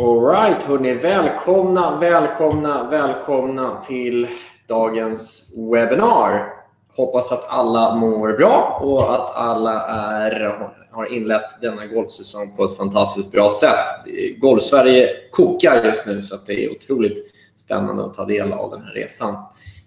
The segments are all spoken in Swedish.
Alright hörni, välkomna, välkomna, välkomna till dagens webbinar. Hoppas att alla mår bra och att alla är, har inlett denna golfsäsong på ett fantastiskt bra sätt. Golfsverige kokar just nu så det är otroligt spännande att ta del av den här resan.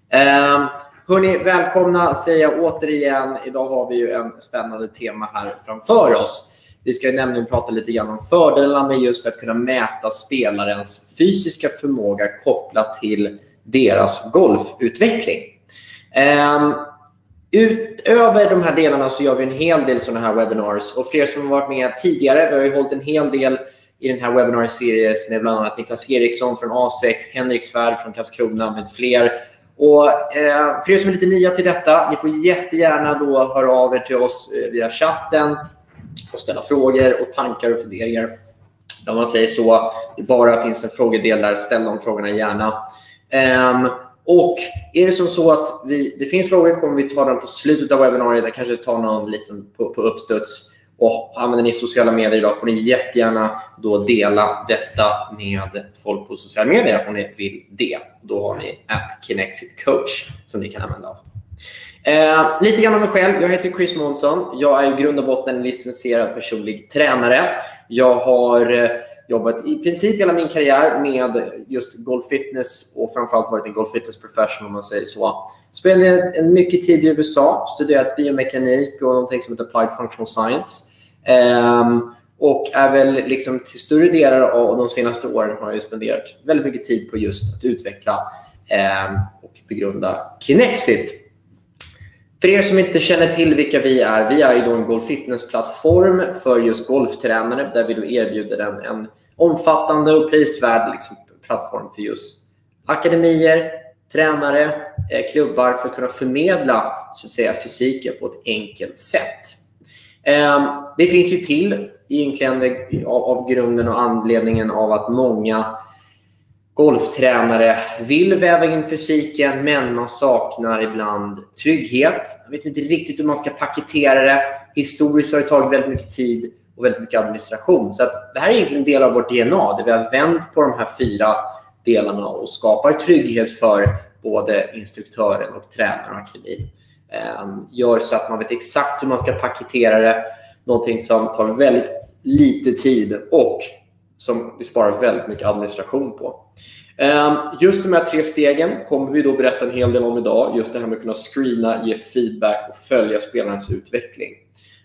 Eh, hörni, välkomna säger jag återigen. Idag har vi ju en spännande tema här framför oss. Vi ska nämligen prata lite grann om fördelarna med just att kunna mäta spelarens fysiska förmåga kopplat till deras golfutveckling. Um, utöver de här delarna så gör vi en hel del sådana här webinars. Och för er som har varit med tidigare, vi har ju hållit en hel del i den här webinarserien med bland annat Niklas Eriksson från A6, Henrik Svärd från Karlskrona med fler. Och, eh, för er som är lite nya till detta, ni får jättegärna då höra av er till oss eh, via chatten och ställa frågor och tankar och funderingar. Om man säger så, det bara finns en frågedel där, ställ de frågorna gärna. Um, och är det som så att vi, det finns frågor kommer vi ta dem på slutet av webbinariet. Jag kanske tar någon liksom på, på uppstuds. Och använder ni sociala medier idag får ni jättegärna då dela detta med folk på sociala medier om ni vill det. Då har ni att Kinexit coach som ni kan använda. Av. Eh, lite grann om mig själv. Jag heter Chris Månsson. Jag är i grund och botten licensierad personlig tränare. Jag har eh, jobbat i princip hela min karriär med just golf-fitness och framförallt varit en golffitness professional om man säger så. Spenderade en mycket tid i USA, studerat biomekanik och någonting som heter applied functional science. Um, och är väl liksom till större delar av de senaste åren har jag spenderat väldigt mycket tid på just att utveckla um, och begrunda Kinexit. För er som inte känner till vilka vi är, vi är ju då en golf fitness-plattform för just golftränare där vi då erbjuder en, en omfattande och prisvärd liksom, plattform för just akademier, tränare, eh, klubbar för att kunna förmedla så att säga, fysiken på ett enkelt sätt. Eh, det finns ju till egentligen av, av grunden och anledningen av att många golftränare vill väva in fysiken, men man saknar ibland trygghet. Man vet inte riktigt hur man ska paketera det. Historiskt har det tagit väldigt mycket tid och väldigt mycket administration. Så det här är egentligen en del av vårt DNA, där vi har vänt på de här fyra delarna och skapar trygghet för både instruktören och tränaren och akademin. Ehm, gör så att man vet exakt hur man ska paketera det. Någonting som tar väldigt lite tid och som vi sparar väldigt mycket administration på. Ehm, just de här tre stegen kommer vi då berätta en hel del om idag. Just det här med att kunna screena, ge feedback och följa spelarens utveckling.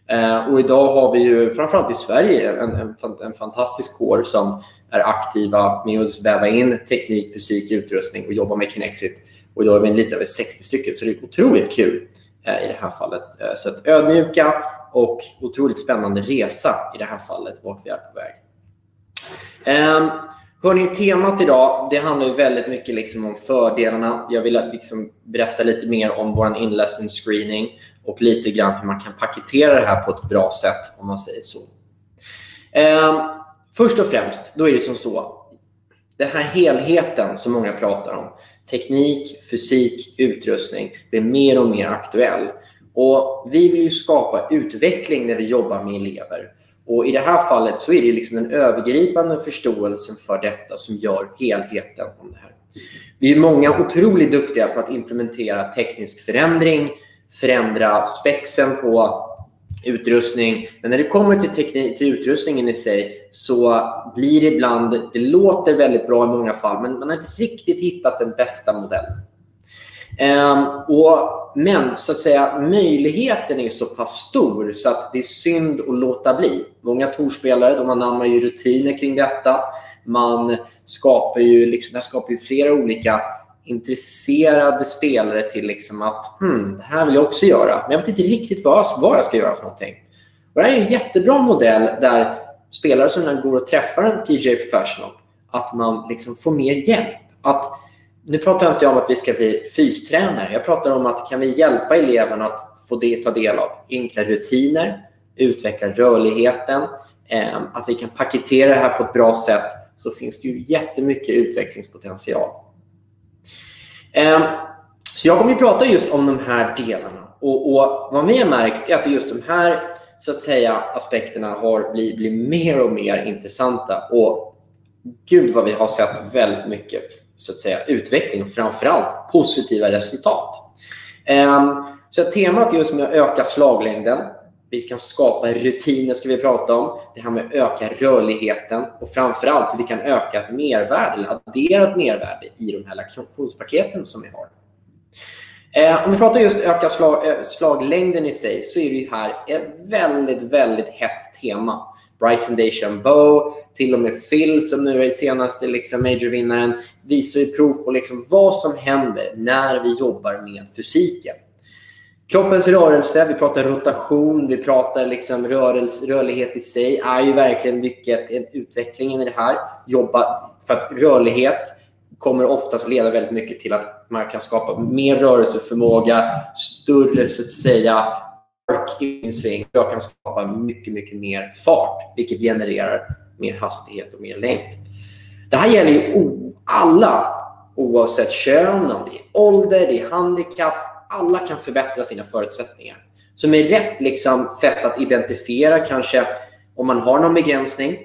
Ehm, och idag har vi ju framförallt i Sverige en, en, en fantastisk kår som är aktiva med att väva in teknik, fysik, utrustning och jobba med Kinexit. Och idag är vi lite över 60 stycken, så det är otroligt kul eh, i det här fallet. Eh, så att ödmjuka och otroligt spännande resa i det här fallet, vart vi är på väg. Um, hörni, temat idag det handlar ju väldigt mycket liksom om fördelarna. Jag vill liksom berätta lite mer om vår inlesson screening och lite grann hur man kan paketera det här på ett bra sätt, om man säger så. Um, först och främst, då är det som så. Den här helheten som många pratar om, teknik, fysik, utrustning, blir mer och mer aktuell. Och Vi vill ju skapa utveckling när vi jobbar med elever. Och I det här fallet så är det liksom den övergripande förståelsen för detta som gör helheten om det här. Vi är många otroligt duktiga på att implementera teknisk förändring, förändra spexen på utrustning. Men när det kommer till, teknik, till utrustningen i sig så blir det ibland, det låter väldigt bra i många fall, men man har inte riktigt hittat den bästa modellen. Ehm, och, men så att säga, möjligheten är så pass stor så att det är synd att låta bli. Många torspelare de anammar ju rutiner kring detta. Man skapar ju, liksom, det skapar ju flera olika intresserade spelare till liksom att hmm, det här vill jag också göra. Men jag vet inte riktigt vad, vad jag ska göra för någonting. Och det här är en jättebra modell där spelare som går och träffar en PGA Professional, att man liksom får mer hjälp. Att nu pratar jag inte om att vi ska bli fystränare. Jag pratar om att kan vi hjälpa eleverna att få det, ta del av enkla rutiner, utveckla rörligheten, eh, att vi kan paketera det här på ett bra sätt så finns det ju jättemycket utvecklingspotential. Eh, så jag kommer att prata just om de här delarna. Och, och vad vi har märkt är att just de här så att säga, aspekterna har blivit, blivit mer och mer intressanta. Och gud vad vi har sett väldigt mycket så att säga, utveckling och framförallt positiva resultat. Ehm, så temat just med att öka slaglängden, vi kan skapa rutiner ska vi prata om. Det här med att öka rörligheten och framförallt hur vi kan öka ett mervärde eller addera ett mervärde i de här lektionspaketen som vi har. Ehm, om vi pratar just öka slag, eh, slaglängden i sig så är det ju här ett väldigt, väldigt hett tema. Bryson DeChambeau, till och med Phil som nu är senaste liksom majorvinnaren visar ju prov på liksom vad som händer när vi jobbar med fysiken. Kroppens rörelse, vi pratar rotation, vi pratar liksom rörelse, rörlighet i sig, är ju verkligen mycket en utvecklingen i det här. Jobba för att rörlighet kommer oftast leda väldigt mycket till att man kan skapa mer rörelseförmåga, större så att säga ark i sving. Jag kan skapa mycket, mycket mer fart, vilket genererar mer hastighet och mer längd. Det här gäller ju alla, oavsett kön, om det är ålder, det är handikapp, alla kan förbättra sina förutsättningar. Så med rätt liksom, sätt att identifiera kanske om man har någon begränsning,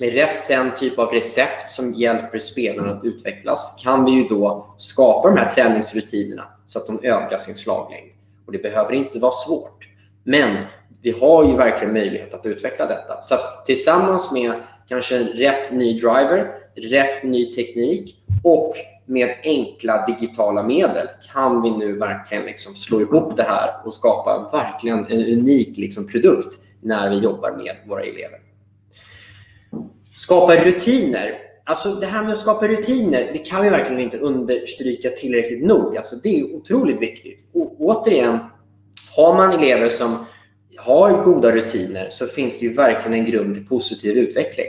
med rätt sen typ av recept som hjälper spelarna att utvecklas kan vi ju då skapa de här träningsrutinerna så att de ökar sin slaglängd. Och Det behöver inte vara svårt. Men vi har ju verkligen möjlighet att utveckla detta. Så att tillsammans med kanske rätt ny driver, rätt ny teknik och med enkla digitala medel kan vi nu verkligen liksom slå ihop det här och skapa verkligen en unik liksom produkt när vi jobbar med våra elever. Skapa rutiner. Alltså det här med att skapa rutiner, det kan vi verkligen inte understryka tillräckligt nog. Alltså det är otroligt viktigt. Och återigen, har man elever som har goda rutiner så finns det ju verkligen en grund till positiv utveckling.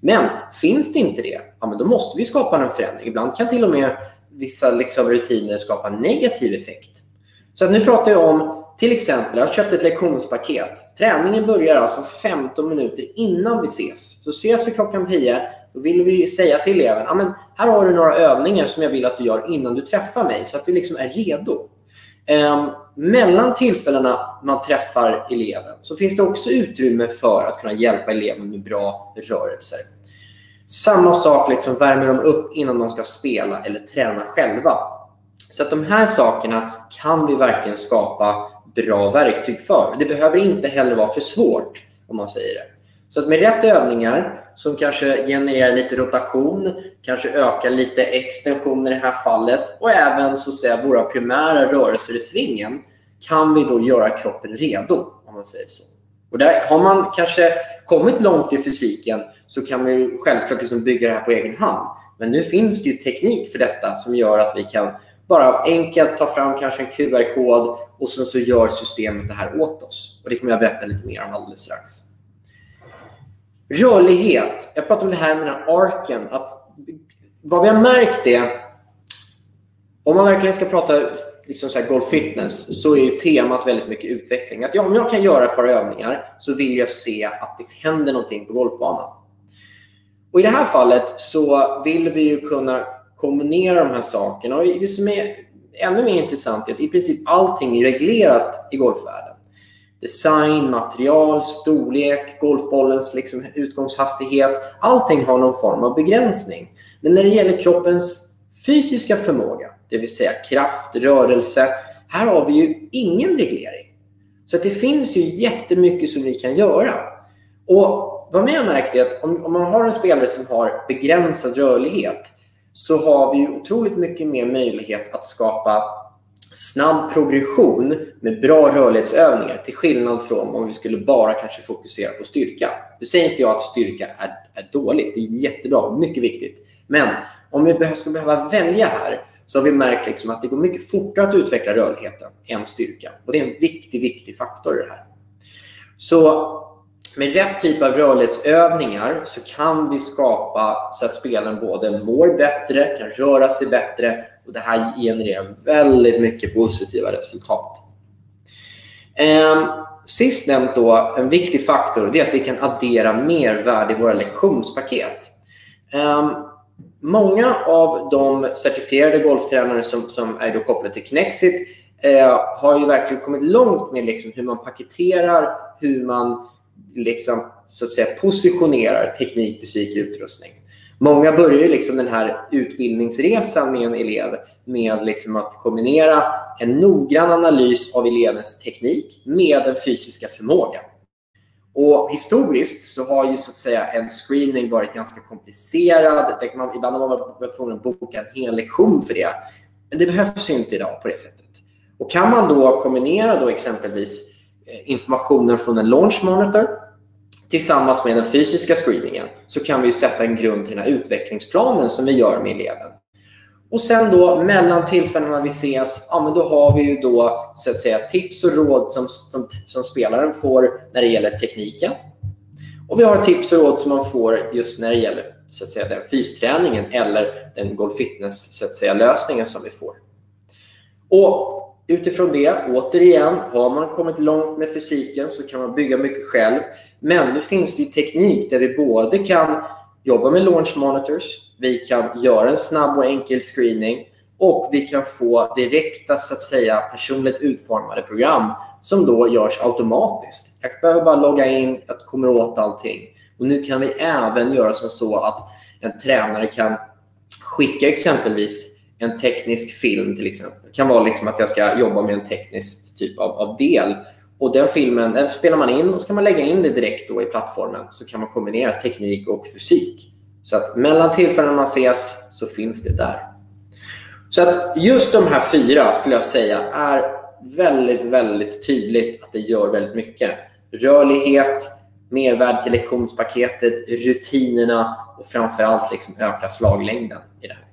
Men finns det inte det, ja, men då måste vi skapa en förändring. Ibland kan till och med vissa liksom, rutiner skapa negativ effekt. Så att nu pratar jag om till exempel, jag har köpt ett lektionspaket. Träningen börjar alltså 15 minuter innan vi ses. Så ses vi klockan 10, då vill vi säga till eleven ah, men här har du några övningar som jag vill att du gör innan du träffar mig, så att du liksom är redo. Um, mellan tillfällena man träffar eleven så finns det också utrymme för att kunna hjälpa eleven med bra rörelser. Samma sak liksom värmer de upp innan de ska spela eller träna själva. Så att de här sakerna kan vi verkligen skapa bra verktyg för. Det behöver inte heller vara för svårt om man säger det. Så att med rätt övningar som kanske genererar lite rotation, kanske ökar lite extension i det här fallet och även så att säga våra primära rörelser i svingen kan vi då göra kroppen redo om man säger så. Och där har man kanske kommit långt i fysiken så kan man ju självklart liksom bygga det här på egen hand. Men nu finns det ju teknik för detta som gör att vi kan bara enkelt ta fram kanske en QR-kod och sen så gör systemet det här åt oss. Och Det kommer jag berätta lite mer om alldeles strax. Rörlighet. Jag pratade om det här med den här arken. Att vad vi har märkt är, om man verkligen ska prata liksom så här golf fitness så är temat väldigt mycket utveckling. Att ja, om jag kan göra ett par övningar så vill jag se att det händer någonting på golfbanan. Och I det här fallet så vill vi ju kunna kombinera de här sakerna. Och det som är ännu mer intressant är att i princip allting är reglerat i golfvärlden. Design, material, storlek, golfbollens liksom utgångshastighet. Allting har någon form av begränsning. Men när det gäller kroppens fysiska förmåga, det vill säga kraft, rörelse, här har vi ju ingen reglering. Så det finns ju jättemycket som vi kan göra. Och vad jag märkt är att om, om man har en spelare som har begränsad rörlighet så har vi ju otroligt mycket mer möjlighet att skapa snabb progression med bra rörlighetsövningar till skillnad från om vi skulle bara kanske fokusera på styrka. Nu säger inte jag att styrka är, är dåligt. Det är jättebra, mycket viktigt. Men om vi skulle behöva välja här så har vi märkt liksom att det går mycket fortare att utveckla rörligheten än styrka. Och Det är en viktig, viktig faktor i det här. Så med rätt typ av rörlighetsövningar så kan vi skapa så att spelaren både mår bättre, kan röra sig bättre och det här genererar väldigt mycket positiva resultat. Eh, sist nämnt då, en viktig faktor, det är att vi kan addera mervärde i våra lektionspaket. Eh, många av de certifierade golftränare som, som är då kopplade till Knexit eh, har ju verkligen kommit långt med liksom hur man paketerar, hur man liksom, så att säga, positionerar teknik, fysik, utrustning. Många börjar ju liksom den här utbildningsresan med en elev med liksom att kombinera en noggrann analys av elevens teknik med den fysiska förmågan. Och historiskt så har ju så att säga en screening varit ganska komplicerad. ibland har man varit tvungen att boka en hel lektion för det. Men det behövs inte idag på det sättet. Och kan man då kombinera då exempelvis eh, informationen från en launch monitor tillsammans med den fysiska screeningen så kan vi sätta en grund till den här utvecklingsplanen som vi gör med eleven. Och sen då mellan tillfällena vi ses, ja, men då har vi ju då så att säga tips och råd som, som, som spelaren får när det gäller tekniken. Och vi har tips och råd som man får just när det gäller så att säga, den fysträningen eller den golf fitness så att säga, lösningen som vi får. Och utifrån det, återigen, har man kommit långt med fysiken så kan man bygga mycket själv. Men nu finns det ju teknik där vi både kan jobba med launch monitors, vi kan göra en snabb och enkel screening och vi kan få direkta, så att säga, personligt utformade program som då görs automatiskt. Jag behöver bara logga in, jag kommer åt allting. Och nu kan vi även göra som så att en tränare kan skicka exempelvis en teknisk film till exempel. Det kan vara liksom att jag ska jobba med en teknisk typ av, av del. Och Den filmen den spelar man in och så kan man lägga in det direkt då i plattformen. Så kan man kombinera teknik och fysik. Så att mellan tillfällen man ses så finns det där. Så att just de här fyra skulle jag säga är väldigt, väldigt tydligt att det gör väldigt mycket. Rörlighet, mervärde till lektionspaketet, rutinerna och framförallt liksom öka slaglängden i det här.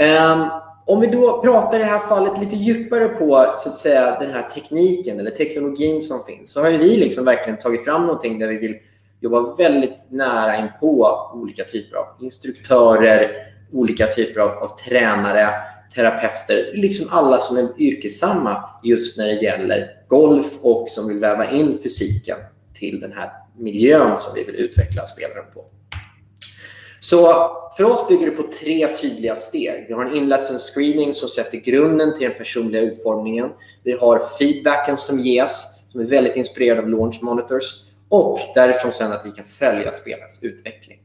Um, om vi då pratar i det här fallet lite djupare på så att säga, den här tekniken eller teknologin som finns så har vi liksom verkligen tagit fram någonting där vi vill jobba väldigt nära in på olika typer av instruktörer, olika typer av, av tränare, terapeuter, liksom alla som är yrkessamma just när det gäller golf och som vill väva in fysiken till den här miljön som vi vill utveckla spelaren på. Så för oss bygger det på tre tydliga steg. Vi har en in-lesson screening som sätter grunden till den personliga utformningen. Vi har feedbacken som ges, som är väldigt inspirerad av launch monitors. Och därifrån sen att vi kan följa spelarens utveckling.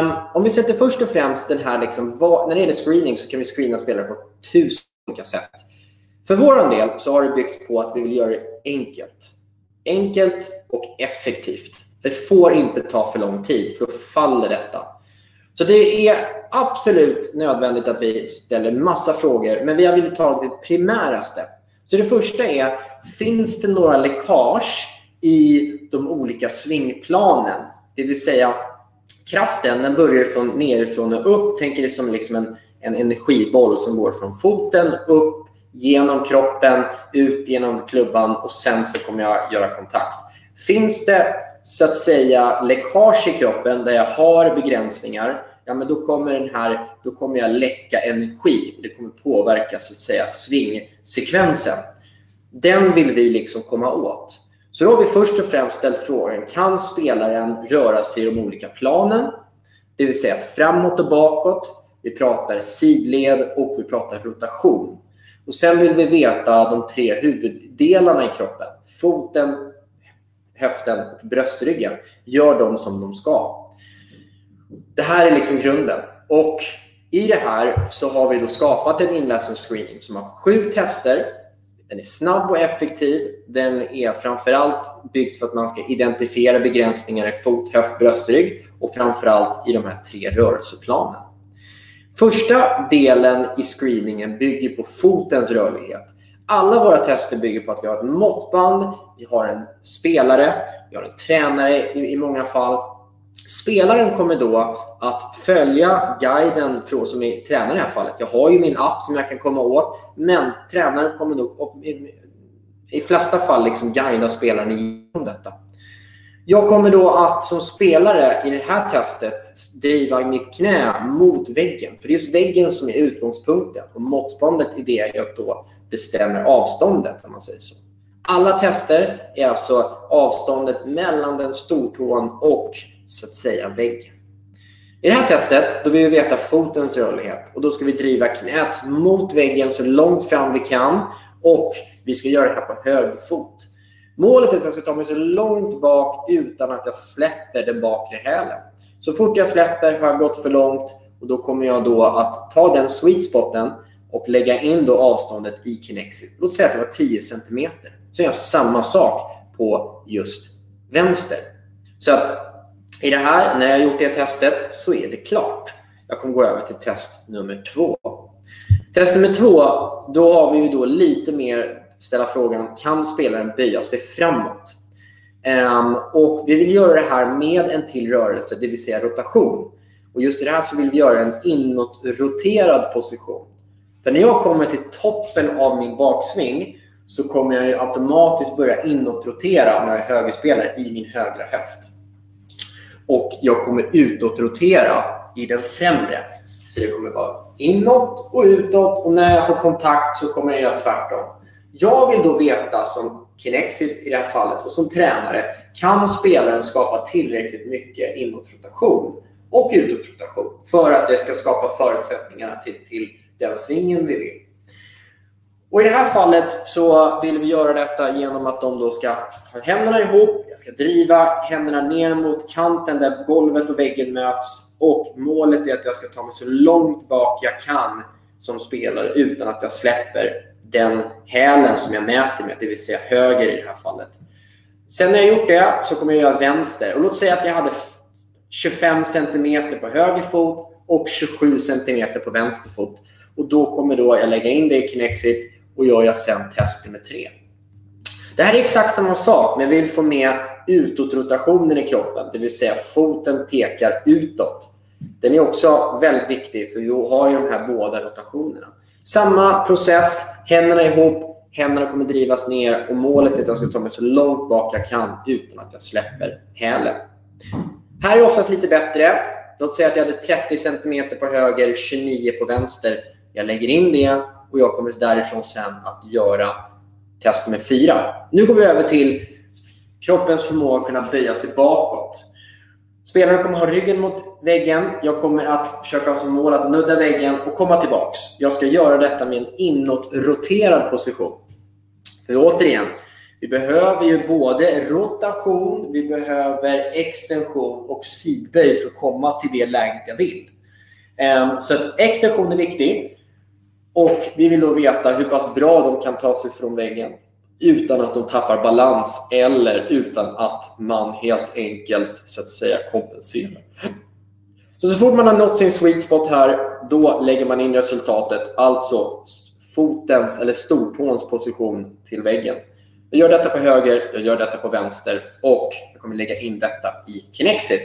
Um, om vi sätter först och främst den här, liksom, vad, när det gäller screening så kan vi screena spelare på tusen olika sätt. För vår del så har det byggt på att vi vill göra det enkelt. Enkelt och effektivt. Det får inte ta för lång tid, för då faller detta. Så det är absolut nödvändigt att vi ställer massa frågor, men vi har velat ta det primäraste. Så det första är, finns det några läckage i de olika svingplanen. Det vill säga kraften den börjar från nerifrån och upp. Tänk det som liksom en, en energiboll som går från foten upp genom kroppen, ut genom klubban och sen så kommer jag göra kontakt. Finns det så att säga läckage i kroppen där jag har begränsningar, ja, men då kommer den här, då kommer jag läcka energi. Det kommer påverka så att säga svingsekvensen. Den vill vi liksom komma åt. Så då har vi först och främst ställt frågan, kan spelaren röra sig i de olika planen? Det vill säga framåt och bakåt. Vi pratar sidled och vi pratar rotation. Och Sen vill vi veta de tre huvuddelarna i kroppen. Foten, höften och bröstryggen. Gör dem som de ska. Det här är liksom grunden. Och I det här så har vi då skapat en inläsningsscreening som har sju tester den är snabb och effektiv. Den är framförallt byggd för att man ska identifiera begränsningar i fot, höft, bröstrygg och framförallt i de här tre rörelseplanen. Första delen i screeningen bygger på fotens rörlighet. Alla våra tester bygger på att vi har ett måttband, vi har en spelare, vi har en tränare i, i många fall Spelaren kommer då att följa guiden från, som är tränare i det här fallet. Jag har ju min app som jag kan komma åt, men tränaren kommer då i flesta fall liksom guida spelaren igenom detta. Jag kommer då att som spelare i det här testet driva mitt knä mot väggen. För det är just väggen som är utgångspunkten och måttbandet är det jag då bestämmer avståndet om man säger så. Alla tester är alltså avståndet mellan den stortån och så att säga väggen. I det här testet då vill vi veta fotens rörlighet och då ska vi driva knät mot väggen så långt fram vi kan och vi ska göra det här på hög fot. Målet är att jag ska ta mig så långt bak utan att jag släpper den bakre hälen. Så fort jag släpper har jag gått för långt och då kommer jag då att ta den sweet spoten och lägga in då avståndet i Kinexit. Låt säga att det var 10 cm. Så gör jag samma sak på just vänster. Så att i det här, när jag har gjort det testet, så är det klart. Jag kommer gå över till test nummer två. Test nummer två, då har vi ju då lite mer ställa frågan, kan spelaren böja sig framåt? Um, och vi vill göra det här med en till rörelse, det vill säga rotation. Och just i det här så vill vi göra en inåtroterad position. För när jag kommer till toppen av min baksving så kommer jag automatiskt börja inåtrotera när jag är högerspelare i min högra höft. Och jag kommer utåtrotera i den främre. Så det kommer vara inåt och utåt och när jag får kontakt så kommer jag göra tvärtom. Jag vill då veta som Kinexit i det här fallet och som tränare, kan spelaren skapa tillräckligt mycket inåtrotation och utåtrotation för att det ska skapa förutsättningarna till, till den svingen vi vill. Och I det här fallet så vill vi göra detta genom att de då ska ta händerna ihop, jag ska driva händerna ner mot kanten där golvet och väggen möts och målet är att jag ska ta mig så långt bak jag kan som spelare utan att jag släpper den hälen som jag mäter med, det vill säga höger i det här fallet. Sen när jag gjort det så kommer jag göra vänster. Och låt säga att jag hade 25 cm på höger fot och 27 cm på vänster fot. Och då kommer då jag lägga in det i Kinexit och gör jag sen test nummer tre. Det här är exakt samma sak, men vi vill få med utåtrotationen i kroppen, det vill säga foten pekar utåt. Den är också väldigt viktig för vi har ju de här båda rotationerna. Samma process, händerna ihop, händerna kommer drivas ner och målet är att jag ska ta mig så långt bak jag kan utan att jag släpper hälen. Här är oftast lite bättre. Låt säga att jag hade 30 cm på höger, 29 på vänster. Jag lägger in det och jag kommer därifrån sen att göra test nummer fyra. Nu går vi över till kroppens förmåga att kunna böja sig bakåt. Spelaren kommer ha ryggen mot väggen. Jag kommer att försöka ha som mål att nudda väggen och komma tillbaks. Jag ska göra detta med en inåtroterad position. För återigen, vi behöver ju både rotation, vi behöver extension och sidböj för att komma till det läget jag vill. Ehm, så att extension är viktig. Och vi vill då veta hur pass bra de kan ta sig från väggen utan att de tappar balans eller utan att man helt enkelt så att säga kompenserar. Så, så fort man har nått sin sweet spot här, då lägger man in resultatet, alltså fotens eller stortåns position till väggen. Jag gör detta på höger, jag gör detta på vänster och jag kommer lägga in detta i Kinexit.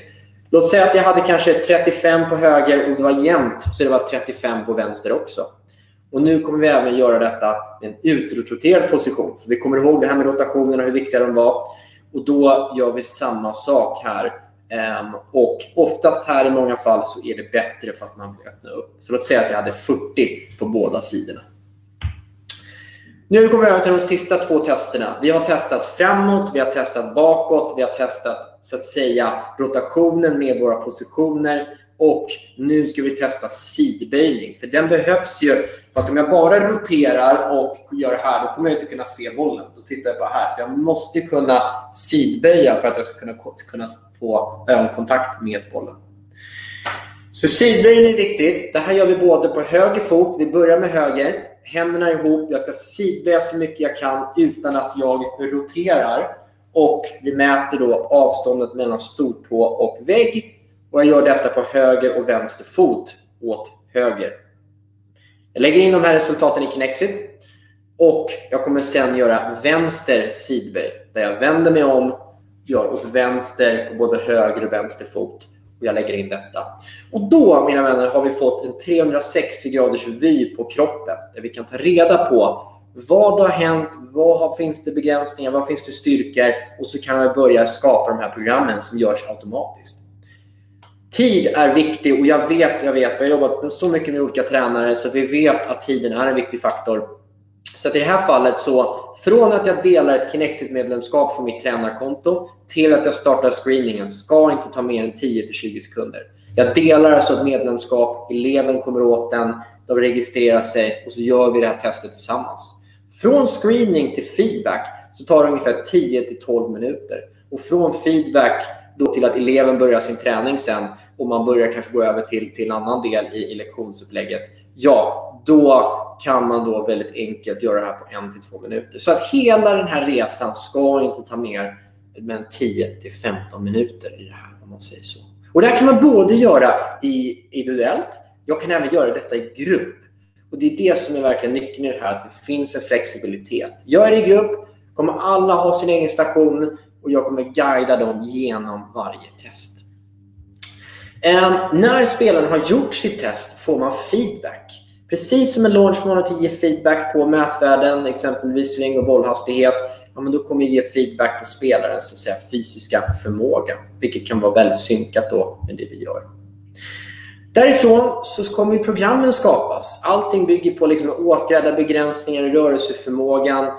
Låt säga att jag hade kanske 35 på höger och det var jämnt, så det var 35 på vänster också. Och nu kommer vi även göra detta med en utroterad position. För vi kommer ihåg det här med rotationerna, hur viktiga de var. Och då gör vi samma sak här. Ehm, och oftast här i många fall så är det bättre för att man vill öppna upp. Så låt säga att jag hade 40 på båda sidorna. Nu kommer vi över till de sista två testerna. Vi har testat framåt, vi har testat bakåt, vi har testat så att säga rotationen med våra positioner och nu ska vi testa sidböjning. För den behövs ju. För att om jag bara roterar och gör det här, då kommer jag inte kunna se bollen. Då tittar jag bara här. Så jag måste kunna sidböja för att jag ska kunna, kunna få ögonkontakt med bollen. Så sidböjning är viktigt. Det här gör vi både på höger fot. Vi börjar med höger. Händerna ihop. Jag ska sidböja så mycket jag kan utan att jag roterar. Och vi mäter då avståndet mellan stortå och vägg och jag gör detta på höger och vänster fot åt höger. Jag lägger in de här resultaten i Kinexit och jag kommer sen göra vänster sidböj där jag vänder mig om, gör åt vänster på både höger och vänster fot och jag lägger in detta. Och då, mina vänner, har vi fått en 360 graders vy på kroppen där vi kan ta reda på vad har hänt? Vad finns det begränsningar? Vad finns det styrkor? Och så kan vi börja skapa de här programmen som görs automatiskt. Tid är viktig och jag vet, jag vet, vi har jobbat med så mycket med olika tränare så vi vet att tiden är en viktig faktor. Så att i det här fallet så, från att jag delar ett Kinexit-medlemskap från mitt tränarkonto till att jag startar screeningen ska inte ta mer än 10-20 sekunder. Jag delar alltså ett medlemskap, eleven kommer åt den, de registrerar sig och så gör vi det här testet tillsammans. Från screening till feedback så tar det ungefär 10 till 12 minuter. Och från feedback då till att eleven börjar sin träning sen och man börjar kanske gå över till, till en annan del i, i lektionsupplägget. Ja, då kan man då väldigt enkelt göra det här på en till två minuter. Så att hela den här resan ska inte ta mer än 10 till 15 minuter i det här, om man säger så. Och det här kan man både göra i individuellt, jag kan även göra detta i grupp. Och Det är det som är verkligen nyckeln i det här, att det finns en flexibilitet. Gör det i grupp, kommer alla ha sin egen station och jag kommer guida dem genom varje test. Ehm, när spelaren har gjort sitt test får man feedback. Precis som en launch monitor ger feedback på mätvärden, exempelvis sving och bollhastighet, ja, men då kommer jag ge feedback på spelarens så att säga, fysiska förmåga, vilket kan vara väldigt synkat då med det vi gör. Därifrån så kommer programmen skapas. Allting bygger på liksom att åtgärda begränsningar i rörelseförmågan,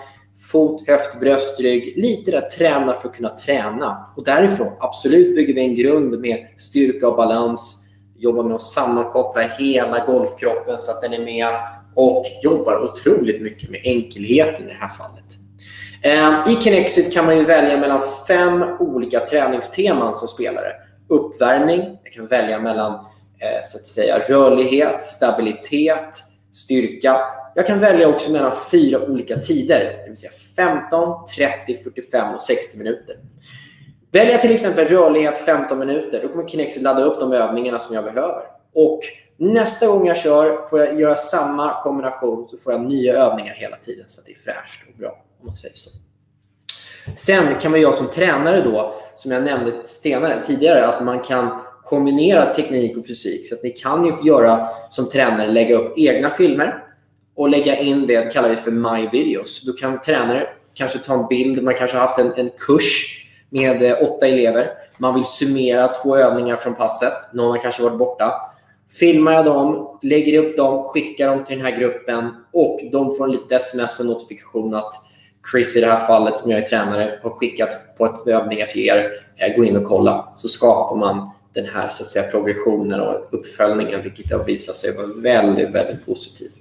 fot, höft, bröst, rygg. Lite där träna för att kunna träna. Och därifrån, absolut, bygger vi en grund med styrka och balans. Jobbar med att sammankoppla hela golfkroppen så att den är med och jobbar otroligt mycket med enkelheten i det här fallet. Ehm, I Kinexit kan man ju välja mellan fem olika träningsteman som spelare. Uppvärmning, jag kan välja mellan eh, så att säga, rörlighet, stabilitet, styrka. Jag kan välja också mellan fyra olika tider, det vill säga 15, 30, 45 och 60 minuter. Väljer jag till exempel rörlighet 15 minuter, då kommer Kinexit ladda upp de övningarna som jag behöver. Och nästa gång jag kör får jag göra samma kombination så får jag nya övningar hela tiden så att det är fräscht och bra. om man säger så. Sen kan man jag som tränare då, som jag nämnde senare, tidigare, att man kan kombinera teknik och fysik. Så att ni kan ju göra som tränare, lägga upp egna filmer och lägga in det, det kallar vi för My Videos. Då kan tränare kanske ta en bild, man kanske har haft en, en kurs med eh, åtta elever. Man vill summera två övningar från passet. Någon har kanske varit borta. Filmar jag dem, lägger upp dem, skickar dem till den här gruppen och de får en litet sms och notifikation att Chris i det här fallet, som jag är tränare, har skickat på ett övningar till er. Eh, gå in och kolla. Så skapar man den här så att säga, progressionen och uppföljningen, vilket har visat sig vara väldigt, väldigt positivt.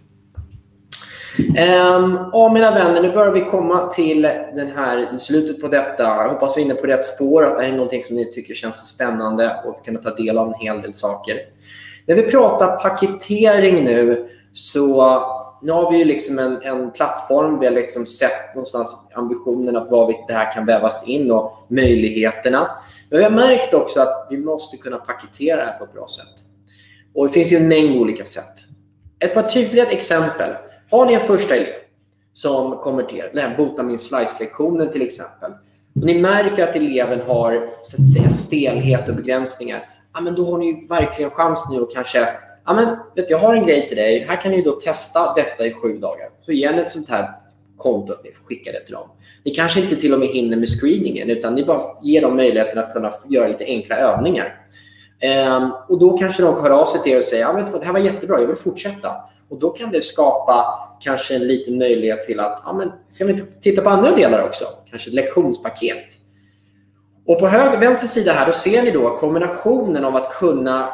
Um, ja, mina vänner, nu börjar vi komma till den här, slutet på detta. Jag hoppas vi är inne på rätt spår, att det här är någonting som ni tycker känns spännande och kunna ta del av en hel del saker. När vi pratar paketering nu, så nu har vi ju liksom en, en plattform. Vi har liksom sett någonstans ambitionen att vad det här kan vävas in och möjligheterna. Men vi har märkt också att vi måste kunna paketera det här på ett bra sätt. Och Det finns ju en mängd olika sätt. Ett par tydliga exempel. Har ni en första elev som kommer till er, den här bota min slice-lektionen till exempel. Och ni märker att eleven har så att säga, stelhet och begränsningar. Ja, men då har ni verkligen chans nu att kanske ja, men, vet, jag har en grej till dig. Här kan ni då testa detta i sju dagar. Så ge ett sånt här kontot, att ni får skicka det till dem. Ni kanske inte till och med hinner med screeningen utan ni bara ger dem möjligheten att kunna göra lite enkla övningar. Um, och Då kanske de hör av sig till er och säger ja, vet det här var jättebra, jag vill fortsätta. Och Då kan det skapa kanske en liten möjlighet till att ja, men ska vi titta på andra delar också? Kanske ett lektionspaket. Och På höger, vänster sida här då ser ni då kombinationen av att kunna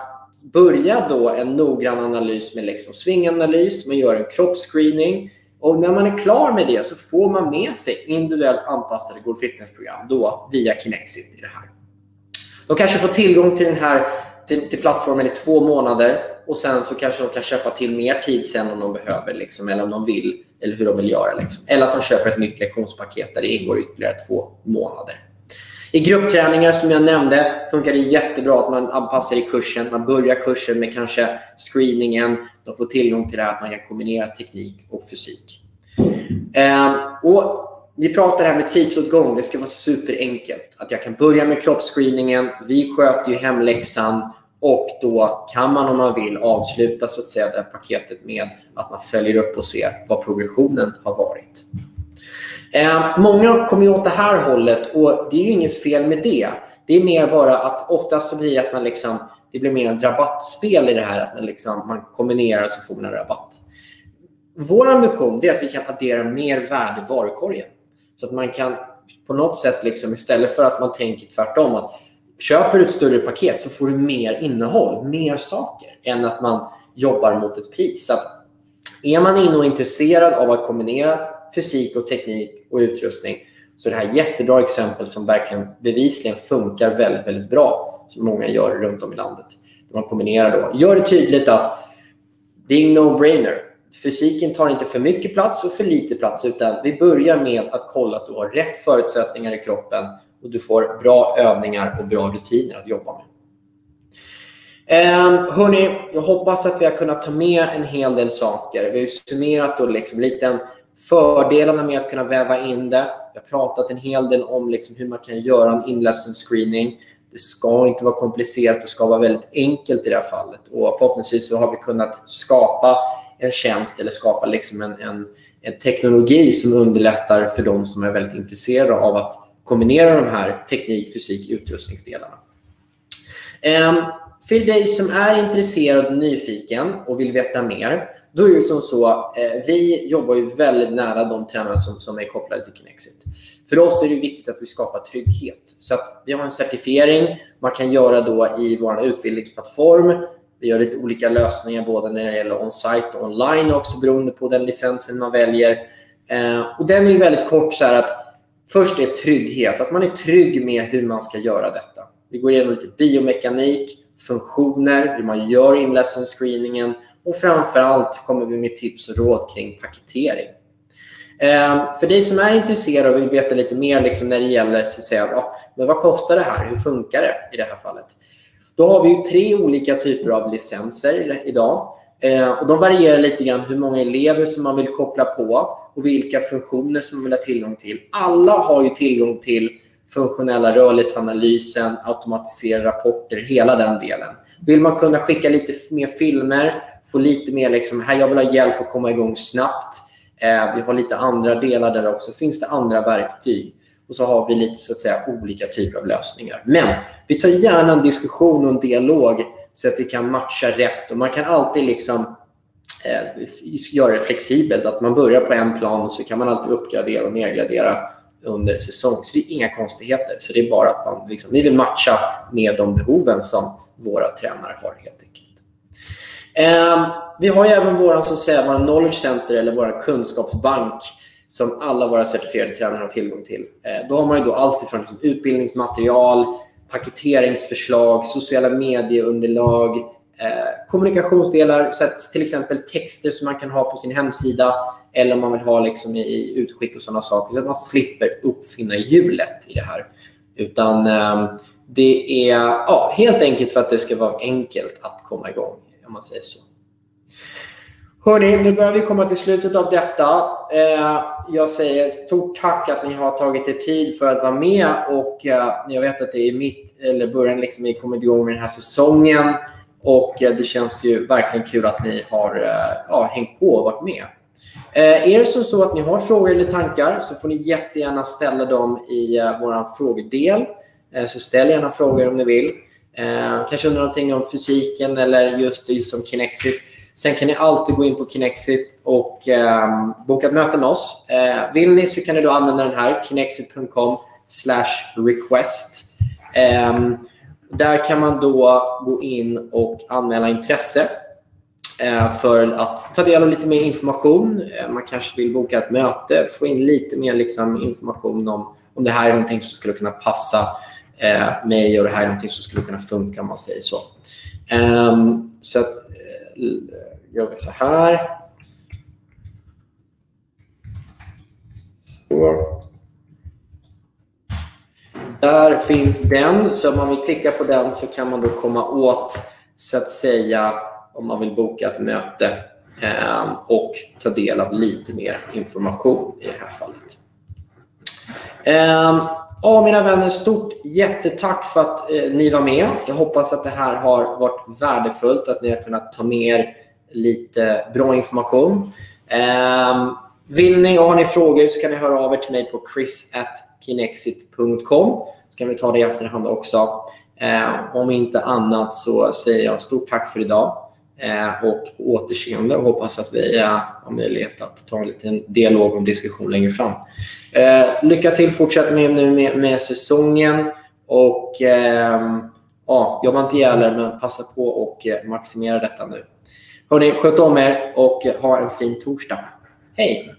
börja då en noggrann analys med liksom svinganalys, man gör en kroppsscreening och när man är klar med det så får man med sig individuellt anpassade Goal Fitness-program då via Kinexit i det här. De kanske får tillgång till den här till, till, plattformen i två månader och sen så kanske de kan köpa till mer tid sen om de behöver liksom, eller om de vill eller hur de vill göra. Liksom. Eller att de köper ett nytt lektionspaket där det ingår ytterligare två månader. I gruppträningar som jag nämnde funkar det jättebra att man anpassar i kursen. Man börjar kursen med kanske screeningen. De får tillgång till det här att man kan kombinera teknik och fysik. Eh, och vi pratar här med tidsåtgång. Det ska vara superenkelt. Att jag kan börja med kroppsscreeningen. Vi sköter ju hemläxan och då kan man om man vill avsluta så att säga, det här paketet med att man följer upp och ser vad progressionen har varit. Eh, många kommer åt det här hållet och det är ju inget fel med det. Det är mer bara att oftast så blir det att man liksom, det blir mer en rabattspel i det här. Att man, liksom, man kombinerar och så får man en rabatt. Vår ambition är att vi kan addera mer värde i varukorgen. Så att man kan på något sätt, liksom, istället för att man tänker tvärtom, att köper du ett större paket så får du mer innehåll, mer saker, än att man jobbar mot ett pris. Så att är man inne och intresserad av att kombinera fysik och teknik och utrustning, Så det här är jättebra exempel som verkligen bevisligen funkar väldigt, väldigt bra som många gör runt om i landet. man kombinerar då. Gör det tydligt att det är en no-brainer. Fysiken tar inte för mycket plats och för lite plats utan vi börjar med att kolla att du har rätt förutsättningar i kroppen och du får bra övningar och bra rutiner att jobba med. Eh, hörni, jag hoppas att vi har kunnat ta med en hel del saker. Vi har summerat då liksom lite fördelarna med att kunna väva in det. Vi har pratat en hel del om liksom hur man kan göra en in-lesson screening. Det ska inte vara komplicerat, det ska vara väldigt enkelt i det här fallet. Och förhoppningsvis så har vi kunnat skapa en tjänst eller skapa liksom en, en, en teknologi som underlättar för de som är väldigt intresserade av att kombinera de här teknik, fysik, utrustningsdelarna. Um, för dig som är intresserad och nyfiken och vill veta mer, då är det som så, eh, vi jobbar ju väldigt nära de tränare som, som är kopplade till Kinexit. För oss är det viktigt att vi skapar trygghet. Så att vi har en certifiering man kan göra då i vår utbildningsplattform. Vi gör lite olika lösningar både när det gäller on-site och online också beroende på den licensen man väljer. Eh, och Den är väldigt kort så att först är trygghet, att man är trygg med hur man ska göra detta. Vi går igenom lite biomekanik, funktioner, hur man gör inlesson screeningen och framför allt kommer vi med tips och råd kring paketering. Ehm, för dig som är intresserad och vill veta lite mer liksom när det gäller så att säga, ja, men vad kostar det här? Hur funkar det i det här fallet? Då har vi tre olika typer av licenser idag. Eh, och de varierar lite grann hur många elever som man vill koppla på och vilka funktioner som man vill ha tillgång till. Alla har ju tillgång till funktionella rörlighetsanalysen, automatiserade rapporter, hela den delen. Vill man kunna skicka lite mer filmer, få lite mer liksom, här jag vill ha hjälp att komma igång snabbt. Eh, vi har lite andra delar där också. Finns det andra verktyg? Och så har vi lite så att säga olika typer av lösningar. Men vi tar gärna en diskussion och en dialog så att vi kan matcha rätt. Och man kan alltid liksom eh, göra det flexibelt. Att man börjar på en plan och så kan man alltid uppgradera och nedgradera under säsong. Så det är inga konstigheter. Så det är bara att man liksom, vi vill matcha med de behoven som våra tränare har helt enkelt. Eh, vi har även vår, så att säga, vår knowledge center eller vår kunskapsbank som alla våra certifierade tränare har tillgång till. Eh, då har man ju då allt ifrån liksom utbildningsmaterial, paketeringsförslag, sociala medieunderlag, eh, kommunikationsdelar, så till exempel texter som man kan ha på sin hemsida eller om man vill ha liksom i, i utskick och sådana saker så att man slipper uppfinna hjulet i det här. Utan eh, det är ja, helt enkelt för att det ska vara enkelt att komma igång, om man säger så. Hörni, nu börjar vi komma till slutet av detta. Eh, jag säger stort tack att ni har tagit er tid för att vara med. Och eh, Jag vet att det är mitt, eller början liksom i kommit igång med den här säsongen. Och eh, Det känns ju verkligen kul att ni har ja, hängt på och varit med. Är det som så att ni har frågor eller tankar så får ni jättegärna ställa dem i vår frågedel. Så ställ gärna frågor om ni vill. Eh, kanske undrar någonting om fysiken eller just, det som Kinexit Sen kan ni alltid gå in på Kinexit och eh, boka ett möte med oss. Eh, vill ni så kan ni då använda den här, kinexit.com request. Eh, där kan man då gå in och anmäla intresse eh, för att ta del av lite mer information. Eh, man kanske vill boka ett möte, få in lite mer liksom, information om, om det här är någonting som skulle kunna passa eh, mig och det här är någonting som skulle kunna funka om man säger så. Um, så att, eh, gör vi så här. Så. Där finns den. Så om man vill klicka på den så kan man då komma åt, så att säga, om man vill boka ett möte eh, och ta del av lite mer information i det här fallet. Eh, Ja, mina vänner, stort jättetack för att eh, ni var med. Jag hoppas att det här har varit värdefullt, och att ni har kunnat ta med er lite bra information. Eh, vill ni och har ni frågor så kan ni höra av er till mig på chris.kinexit.com så kan vi ta det i efterhand också. Eh, om inte annat så säger jag stort tack för idag Eh, och återseende och hoppas att vi eh, har möjlighet att ta en liten dialog och diskussion längre fram. Eh, lycka till fortsätt med, nu med, med säsongen och ehm, ja, jobba inte ihjäl er men passa på och maximera detta nu. Hörni, sköt om er och ha en fin torsdag. Hej!